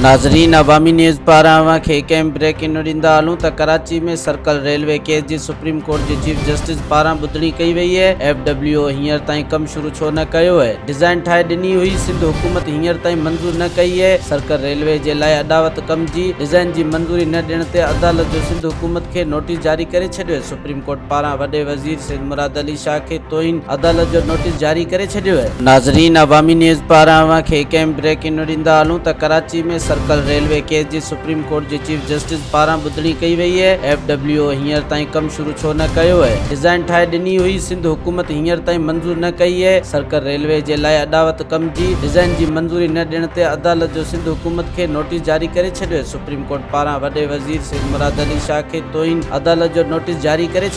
नाज़रीन, अवामी न्यूज़ पारां अव्हांखे कंहिं ब्रेकिंग ॾींदा हलूं त कराची में सर्कल रेलवे केस जी सुप्रीम कोर्ट जे चीफ जस्टिस पारां ॿुधणी कई वई आहे एफ़ डब्ल्यू हींअर ताईं कमु शुरू छो न कयो डिज़ाइन ठाहे ॾिनी हुई, सिंध हुकूमत हींअर ताईं मंज़ूर न कई आहे सर्कल रेलवे जे लाइ अॾावत कम जी डिज़ाइन जी मंज़ूरी न ॾियण अदालत जो सिंध हुकूमत खे नोटिस जारी करे छॾियो सुप्रीम कोर्ट पारां वॾे वज़ीर सैद मुराद अली शाह खे तोहिन अदालत जो नोटिस जारी करे छॾियो आहे नाज़रीन, अवामी न्यूज़ पारां अव्हांखे कंहिं ब्रेकिंग ॾींदा हलूं त कराची में सर्कल रेलवे केस जी सुप्रीम कोर्ट जे चीफ जस्टिस पारां ॿुधणी कई वई आहे एफ़ डब्ल्यू हींअर ताईं कमु शुरू छो न कयो डिज़ाइन ठाहे ॾिनी हुई, सिंध हुकूमत हींअर ताईं मंज़ूर न कई आहे सर्कल रेलवे जे लाइ अॾावत कम जी डिज़ाइन जी मंज़ूरी न ॾियण अदालत जो सिंध हुकूमत खे नोटिस जारी करे सुप्रीम कोर्ट पारां वॾे वज़ीर सैद मुराद अली शाह खे तोहिन अदालत जो नोटिस जारी करे